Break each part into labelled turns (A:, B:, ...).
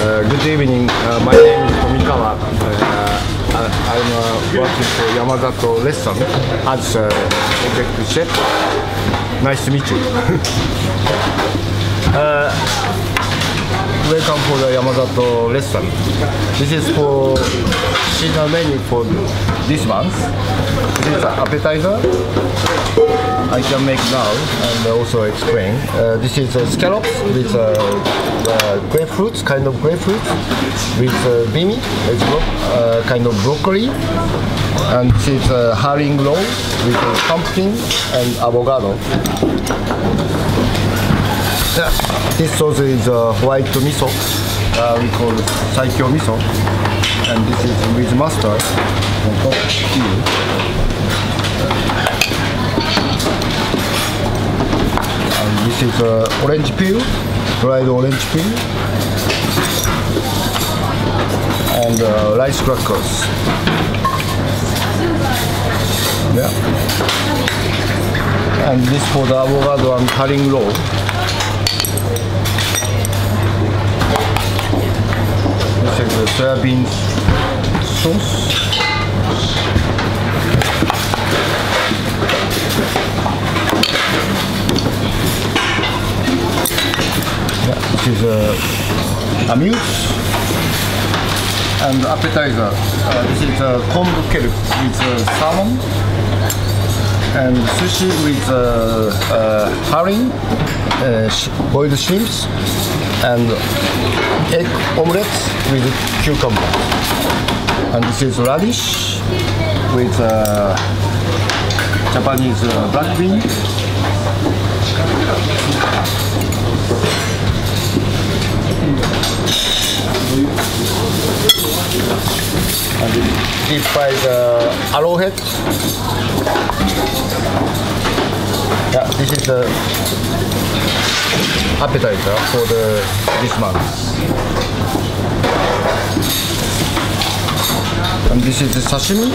A: Uh, good evening. Uh, my name is Tomikawa. Uh, I, I'm uh, working for Yamazato Restaurant as uh, executive chef. Nice to meet you. uh, welcome for the Yamazato Restaurant. This is for seasonal menu for this month. This is appetizer. I can make now and also explain. Uh, this is scallops with uh, grapefruits, kind of grapefruit, with uh, bimi, it's uh, kind of broccoli, and this is uh, herring roll with uh, pumpkin and avocado. This sauce is uh, white miso, uh, we call it saikyo miso, and this is with mustard on top here. And this is uh, orange peel, dried orange peel, and uh, rice crackers. Yeah. And this for the avocado and herring roll. This is the soybean sauce. Yeah, this is a amuse and appetizer. Uh, this is uh, kombu kelp with uh, salmon and sushi with uh, uh, herring, uh, sh- boiled shrimps, and egg omelette with cucumber. And this is radish with uh, Japanese uh, black bean. And deep fried uh, arrowhead. Yeah, this is the appetizer for the this month. And this is the sashimi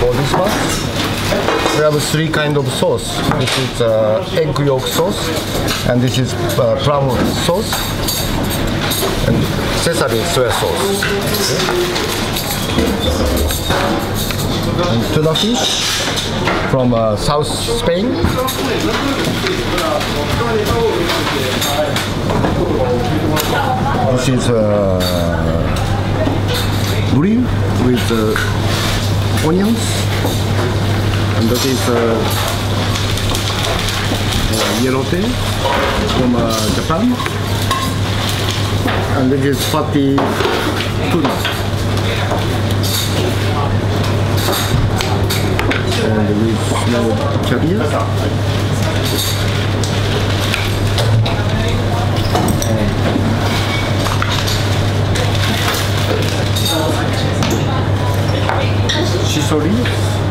A: for this month. We have three kind of sauce. This is uh, egg yolk sauce, and this is uh, plum sauce, and sesame soy sauce. And fish from uh, South Spain. This is uh, grill with uh, onions, and that is uh, uh, yellowtail from uh, Japan, and this is fatty tuna. And with small caviar. Shiso leaves.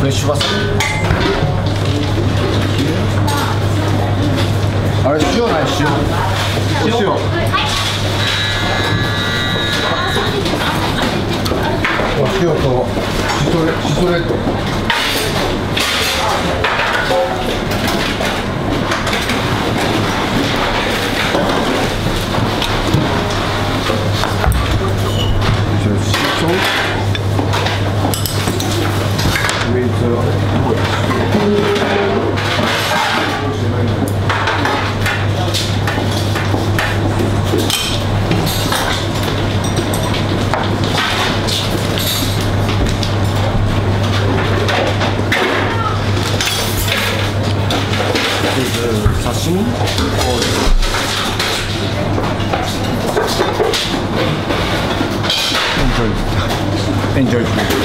A: Fresh wasabi. あれ塩ない塩。お塩。お塩とシソレシソレット刺身？エンジョイエンジョイ